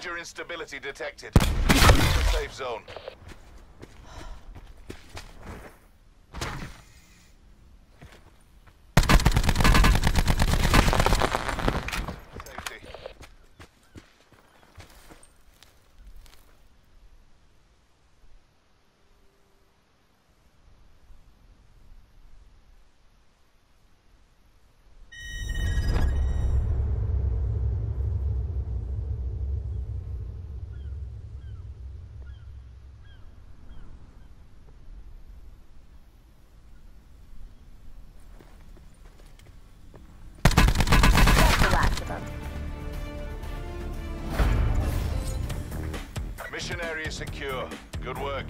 Major instability detected. Safe zone. Mission area secure. Good work.